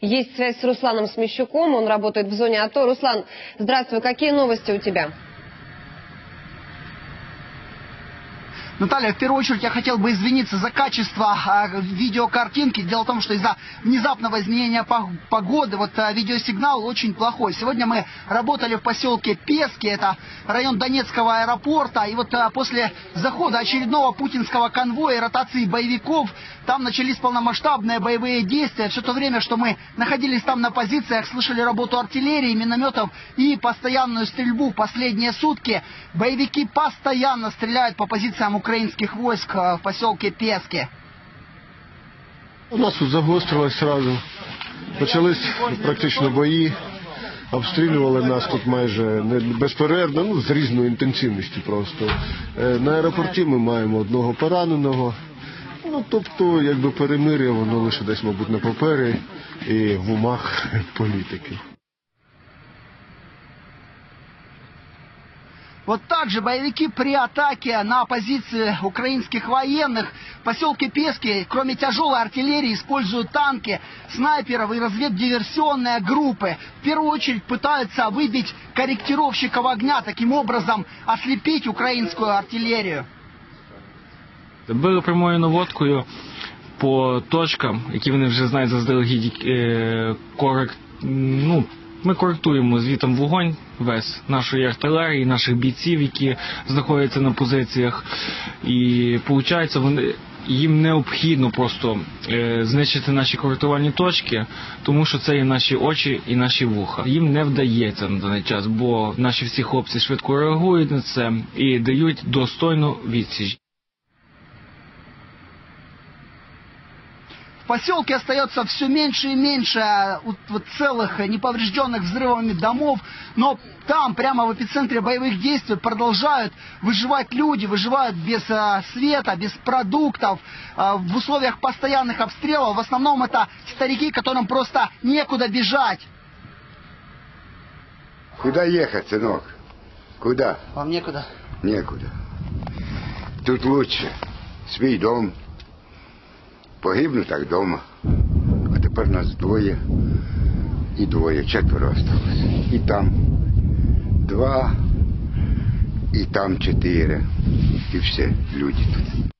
есть связь с Русланом Смещуком. Он работает в зоне АТО. Руслан, здравствуй. Какие новости у тебя? Наталья, в первую очередь я хотел бы извиниться за качество э, видеокартинки. Дело в том, что из-за внезапного изменения погоды вот э, видеосигнал очень плохой. Сегодня мы работали в поселке Пески, это район Донецкого аэропорта. И вот э, после захода очередного путинского конвоя и ротации боевиков, там начались полномасштабные боевые действия. Все то время, что мы находились там на позициях, слышали работу артиллерии, минометов и постоянную стрельбу. Последние сутки боевики постоянно стреляют по позициям украинских войск в поселке Пески. У нас тут загострилось сразу. Почались практично бої. Обстрілювали нас тут майже безперервно, ну з різною інтенсивністю просто. На аеропорті ми маємо одного пораненого. Ну, тобто, якби перемир'я, воно лише десь, мабуть, на папері і в умах політиків. Вот так же боевики при атаке на позиции украинских военных в поселке Пески, кроме тяжелой артиллерии, используют танки, снайперов и разведдиверсионные группы. В первую очередь пытаются выбить корректировщиков огня, таким образом ослепить украинскую артиллерию. Били прямою наводкою по точкам, які вони вже знають заздалегідь е, корект, ну, Ми коректуємо звітом вогонь весь нашої артилерії, наших бійців, які знаходяться на позиціях. І виходить, вони. Їм необхідно просто е, знищити наші коректувальні точки, тому що це є наші очі і наші вуха. Їм не вдається на даний час, бо наші всі хлопці швидко реагують на це і дають достойну відсіч. В поселке остается все меньше и меньше вот, целых неповрежденных взрывами домов, но там, прямо в эпицентре боевых действий, продолжают выживать люди, выживают без а, света, без продуктов, а, в условиях постоянных обстрелов. В основном это старики, которым просто некуда бежать. Куда ехать, сынок? Куда? Вам некуда? Некуда. Тут лучше. Свій дом. Погибну так вдома. А тепер нас двоє і двоє, четверо осталось. І там два, і там чотири. І все, люди тут.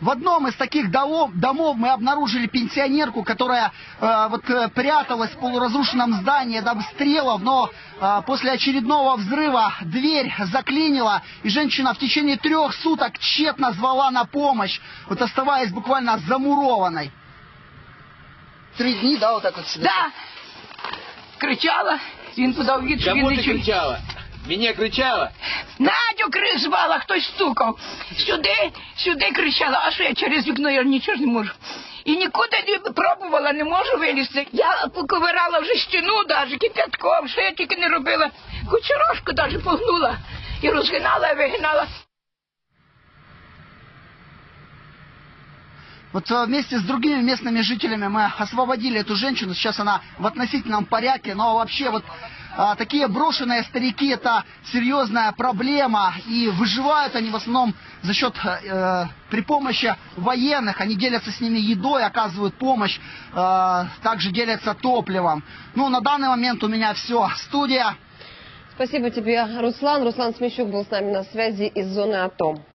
В одном из таких домов, домов мы обнаружили пенсионерку, которая э, вот э, пряталась в полуразрушенном здании от обстрелов, но э, после очередного взрыва дверь заклинила, и женщина в течение трех суток тщетно звала на помощь, вот оставаясь буквально замурованной. Три дни, да, вот так вот сюда? Да. Кричала, він подав від, що він Чому не ти чує. кричала? Мені кричала? Надю крик звала, хтось стукав. Сюди, сюди кричала, а що я через вікно я нічого ж не можу. І нікуди не пробувала, не можу вилізти. Я поковирала вже стіну, навіть кипятком, що я тільки не робила. Кучерашку навіть погнула і розгинала, і вигинала. Вот э, вместе с другими местными жителями мы освободили эту женщину. Сейчас она в относительном порядке. Но вообще вот а, такие брошенные старики это серьезная проблема. И выживают они в основном за счет э, при помощи военных. Они делятся с ними едой, оказывают помощь. Э, также делятся топливом. Ну, на данный момент у меня все. Студия. Спасибо тебе, Руслан. Руслан Смещук был с нами на связи из зоны АТО.